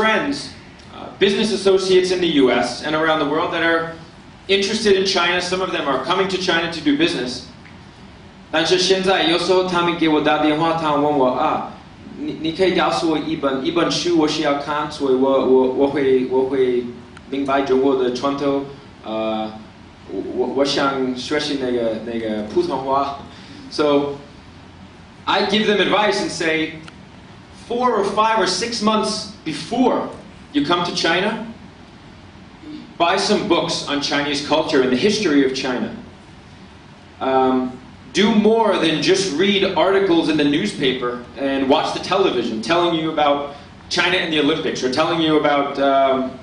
friends, uh, business associates in the U.S. and around the world that are interested in China. Some of them are coming to China to do business. 但是现在有时候他们给我打电话，他们问我啊，你你可以告诉我一本一本书，我需要看，所以我我我会我会明白中国的传统，呃，我我我想学习那个那个普通话，so I give them advice and say, four or five or six months before you come to China, buy some books on Chinese culture and the history of China. Um, do more than just read articles in the newspaper and watch the television telling you about China and the Olympics or telling you about um,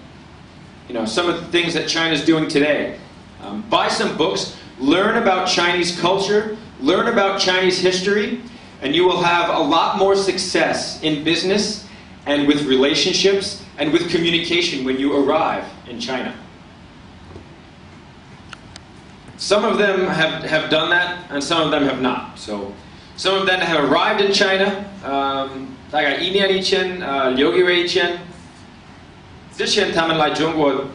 you know, some of the things that China is doing today. Um, buy some books, learn about Chinese culture, learn about Chinese history, and you will have a lot more success in business and with relationships and with communication when you arrive in China. Some of them have, have done that, and some of them have not. So, some of them have arrived in China. Um, 大概一年以前，呃，六个月以前，之前他们来中国，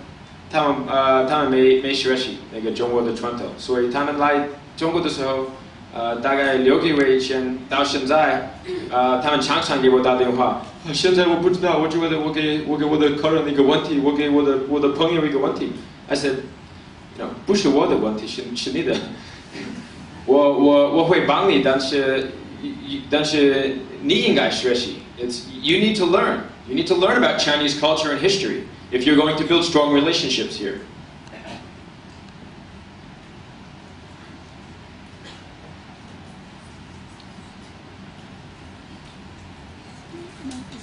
他们呃，他们没没学习那个中国的传统，所以他们来中国的时候， 呃，大概六个月以前到现在，呃，他们常常给我打电话。现在我不知道，我觉得我给我给我的客人一个问题，我给我的我的朋友一个问题。I said，不是我的问题，是是你的。我我我会帮你，但是但是你应该学习。It's you need to learn. You need to learn about Chinese culture and history if you're going to build strong relationships here.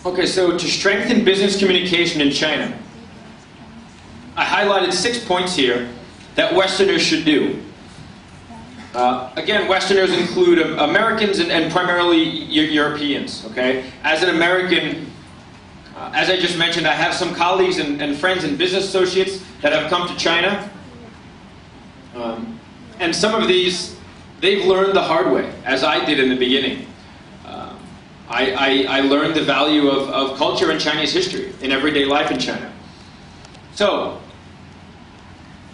Okay, so to strengthen business communication in China, I highlighted six points here that Westerners should do. Uh, again, Westerners include Americans and, and primarily Europeans. Okay, as an American, uh, as I just mentioned, I have some colleagues and, and, friends and business associates that have come to China, um, and some of these they've learned the hard way, as I did in the beginning. I, I, I learned the value of, of culture and Chinese history in everyday life in China. So,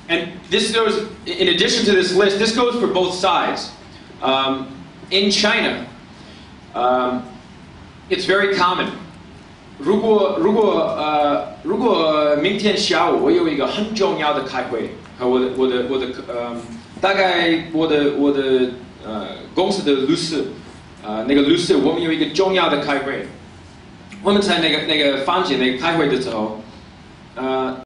and this goes, in addition to this list, this goes for both sides. Um, in China, um, it's very common. 如果如果呃如果明天下午我有一个很重要的开会和我的我的我的呃大概我的我的呃公司的律师 啊，那个 Lucy，我们有一个重要的开会，我们在那个那个房间那个开会的时候，呃。